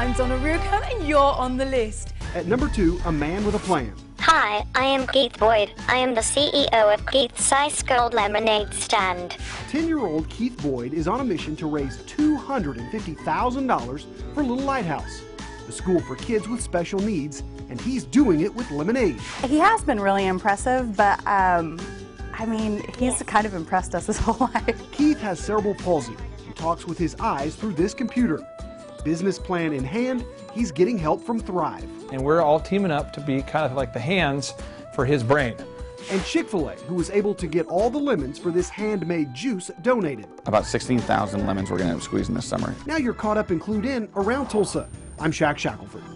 I'm Donna Rucco, and you're on the list. At number two, A Man with a Plan. Hi, I am Keith Boyd. I am the CEO of Keith's Ice Cold Lemonade Stand. 10 year old Keith Boyd is on a mission to raise $250,000 for Little Lighthouse, a school for kids with special needs, and he's doing it with lemonade. He has been really impressive, but um, I mean, he's kind of impressed us his whole life. Keith has cerebral palsy and talks with his eyes through this computer. Business plan in hand, he's getting help from Thrive. And we're all teaming up to be kind of like the hands for his brain. And Chick fil A, who was able to get all the lemons for this handmade juice donated. About 16,000 lemons we're going to squeeze in this summer. Now you're caught up and clued in around Tulsa. I'm Shaq Shackelford.